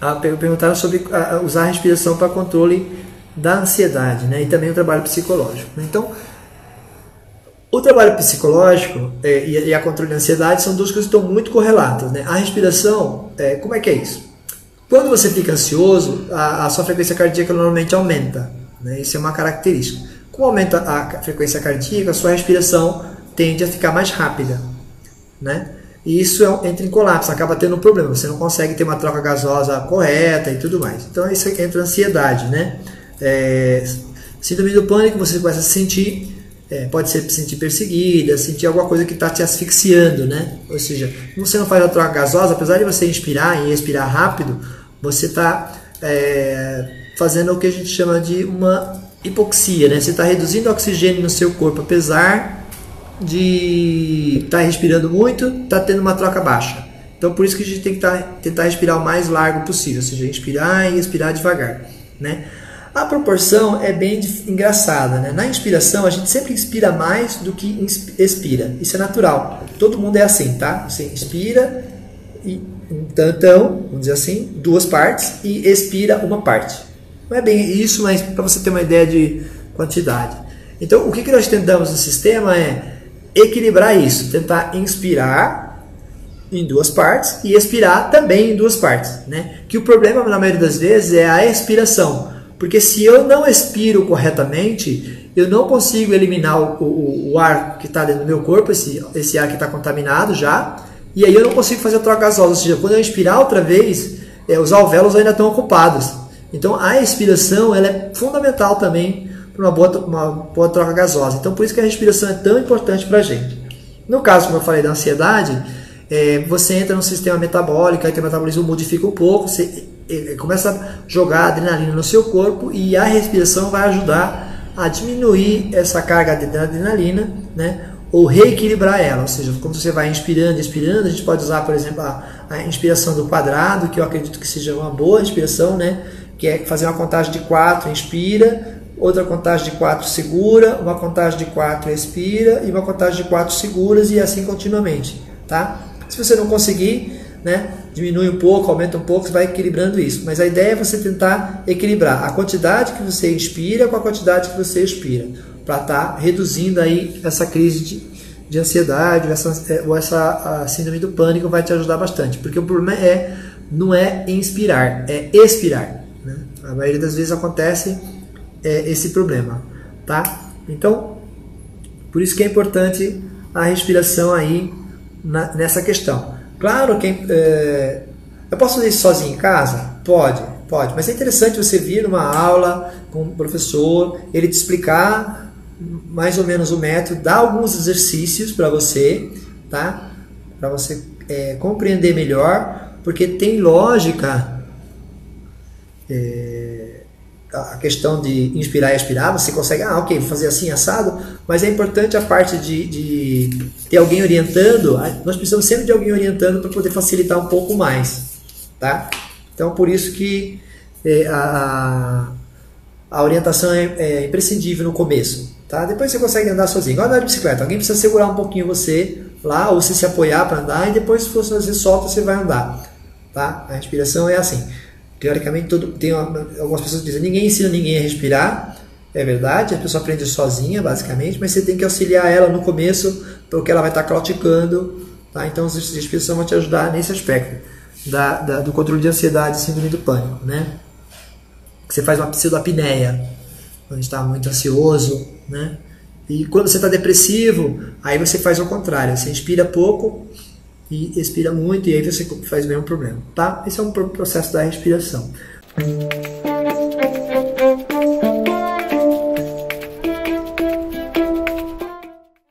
ah, perguntaram sobre ah, usar a respiração para controle da ansiedade, né? E também o trabalho psicológico. Então, o trabalho psicológico é, e, a controle da ansiedade são duas coisas que estão muito correlatas, né? A respiração, é, como é que é isso? Quando você fica ansioso, a, sua frequência cardíaca normalmente aumenta, né? Isso é uma característica. Como aumenta a frequência cardíaca, a sua respiração tende a ficar mais rápida, né? E isso é, entra em colapso, acaba tendo um problema. Você não consegue ter uma troca gasosa correta e tudo mais. Então isso entra ansiedade, né? É, síndrome do pânico, você começa a se sentir, é, pode ser sentir perseguida, sentir alguma coisa que está te asfixiando, né? Ou seja, você não faz a troca gasosa, apesar de você inspirar e expirar rápido, você está é, fazendo o que a gente chama de uma hipoxia, né? Você está reduzindo o oxigênio no seu corpo, apesar de estar tá respirando muito, está tendo uma troca baixa. Então, por isso que a gente tem que tá, tentar respirar o mais largo possível, ou seja, inspirar e expirar devagar, né? A proporção é bem engraçada, né? Na inspiração, a gente sempre inspira mais do que expira. Isso é natural. Todo mundo é assim, tá? Você inspira e então, vamos dizer assim, duas partes e expira uma parte. Não é bem isso, mas para você ter uma ideia de quantidade. Então, o que, que nós tentamos no sistema é equilibrar isso, tentar inspirar em duas partes e expirar também em duas partes, né? Que o problema na maioria das vezes é a expiração, porque se eu não expiro corretamente, eu não consigo eliminar o, o, o ar que está dentro do meu corpo, esse, esse ar que está contaminado já, e aí eu não consigo fazer a troca gasosa, ou seja, quando eu inspirar outra vez, é, os alvéolos ainda estão ocupados. Então a expiração ela é fundamental também para uma boa, uma boa troca gasosa. Então por isso que a respiração é tão importante para a gente. No caso, como eu falei da ansiedade, é, você entra no sistema metabólico, aí o metabolismo modifica um pouco, você é, começa a jogar adrenalina no seu corpo e a respiração vai ajudar a diminuir essa carga de adrenalina, né? ou reequilibrar ela, ou seja, quando você vai inspirando expirando, a gente pode usar, por exemplo, a, a, inspiração do quadrado, que eu acredito que seja uma boa inspiração, né? que é fazer uma contagem de 4, inspira, outra contagem de 4 segura, uma contagem de 4 expira e uma contagem de 4 seguras e assim continuamente, tá? Se você não conseguir, né, diminui um pouco, aumenta um pouco, você vai equilibrando isso. Mas a ideia é você tentar equilibrar a quantidade que você inspira com a quantidade que você expira, para estar tá reduzindo aí essa crise de, de ansiedade ou essa, é, ou essa síndrome do pânico vai te ajudar bastante, porque o problema é não é inspirar, é expirar. Né? A maioria das vezes acontece é, esse problema, tá? Então, por isso que é importante a respiração aí na, nessa questão. Claro que é, eu posso fazer isso sozinho em casa? Pode, pode. Mas é interessante você vir numa aula com o professor, ele te explicar mais ou menos o método, dar alguns exercícios para você, tá? Para você é, compreender melhor, porque tem lógica. É, a questão de inspirar e expirar, você consegue, ah, ok, vou fazer assim, assado, mas é importante a parte de, de ter alguém orientando, nós precisamos sempre de alguém orientando para poder facilitar um pouco mais, tá? Então, por isso que é, a, a orientação é, é, imprescindível no começo, tá? Depois você consegue andar sozinho, igual andar de bicicleta, alguém precisa segurar um pouquinho você lá, ou você se apoiar para andar, e depois se você solta, você vai andar, tá? A respiração é assim. Teoricamente, todo, tem uma, algumas pessoas que dizem ninguém ensina ninguém a respirar. É verdade, a pessoa aprende sozinha, basicamente, mas você tem que auxiliar ela no começo, porque ela vai estar clauticando. Tá? Então, os respiração vão te ajudar nesse aspecto da, da, do controle de ansiedade e síndrome do pânico. Né? Você faz uma pseudoapneia, quando está muito ansioso. Né? E quando você está depressivo, aí você faz o contrário. Você inspira pouco e expira muito, e aí você faz o mesmo problema, tá? Esse é um processo da respiração.